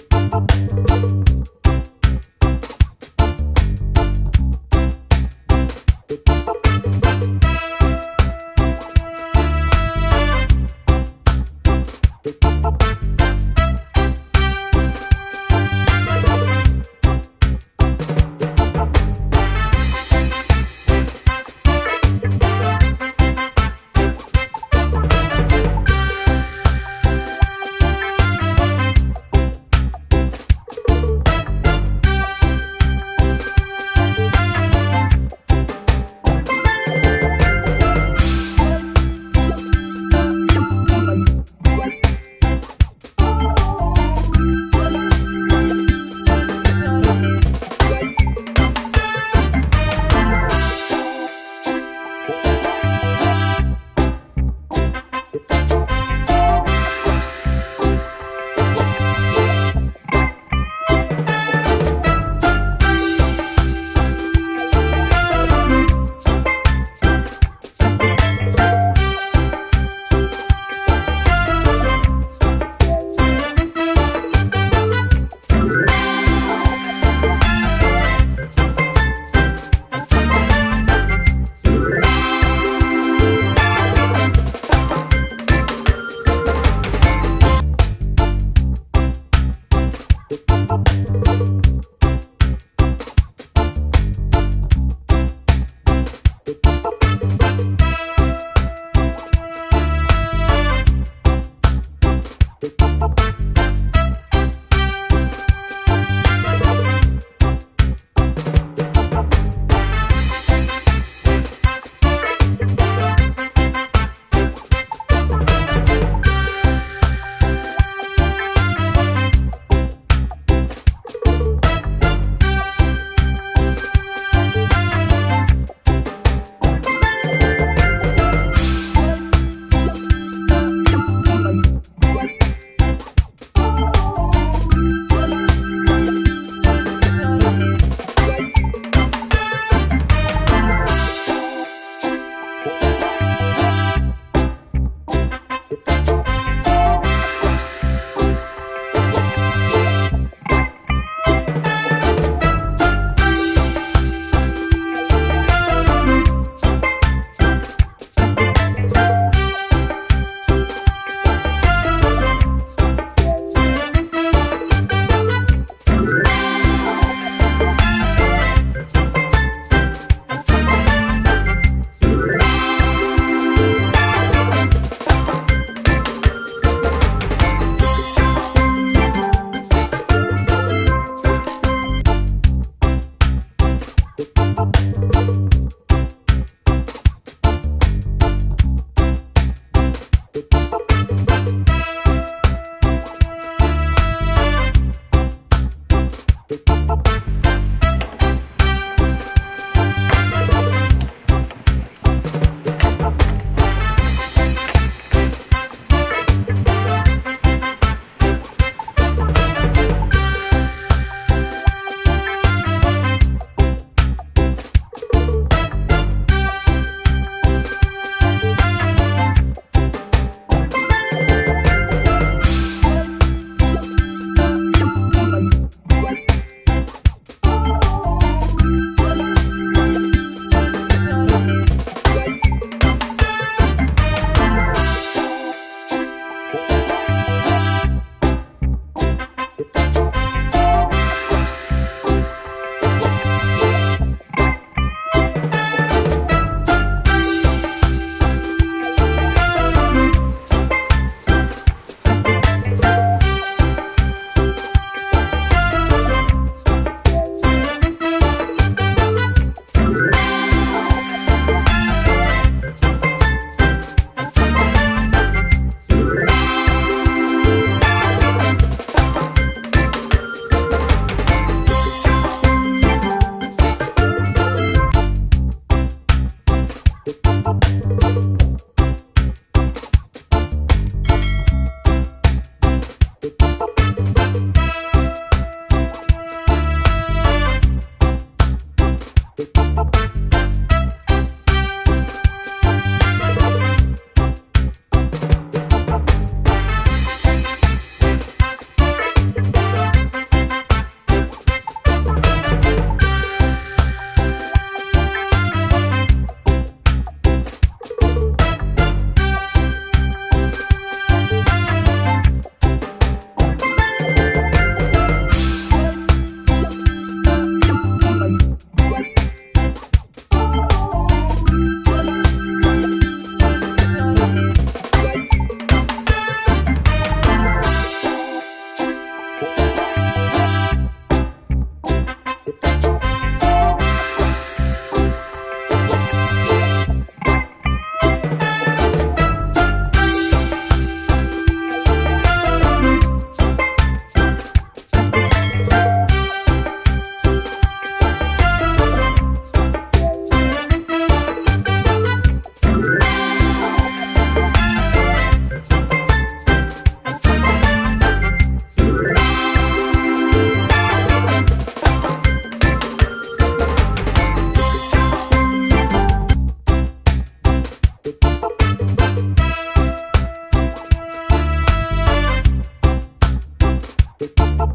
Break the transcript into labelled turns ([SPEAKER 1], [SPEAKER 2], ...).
[SPEAKER 1] Thank you. Tchau,